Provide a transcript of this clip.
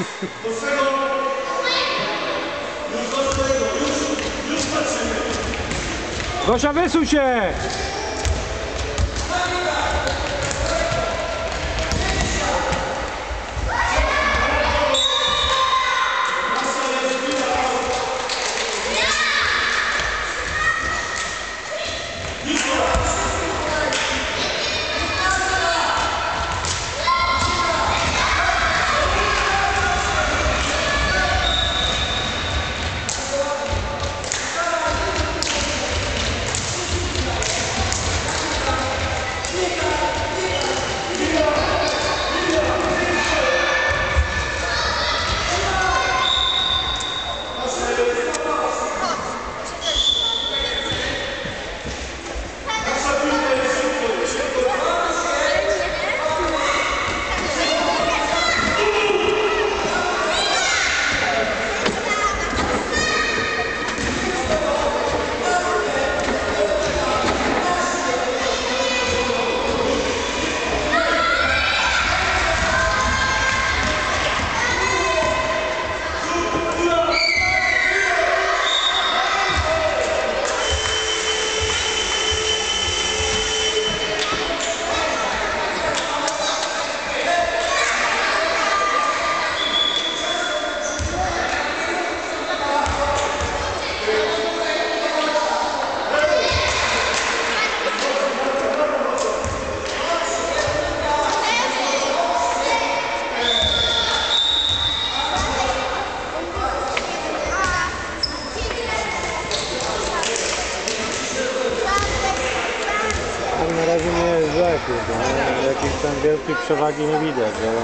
Do swego... Już do swego, już, już patrzymy. Gosia, wysuń się! Kurde, nie? Jakiejś tam wielkiej przewagi nie widać, ale...